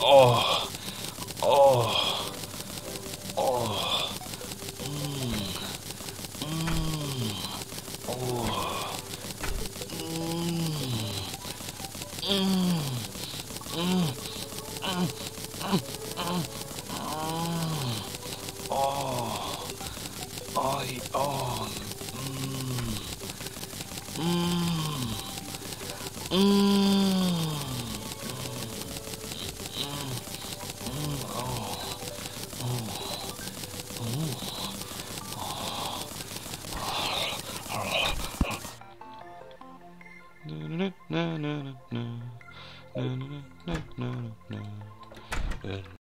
Oh, oh, oh, mm, mm, oh, mm, mm, mm, mm, mm, mm, oh, I on. Mm. Mm. Mm.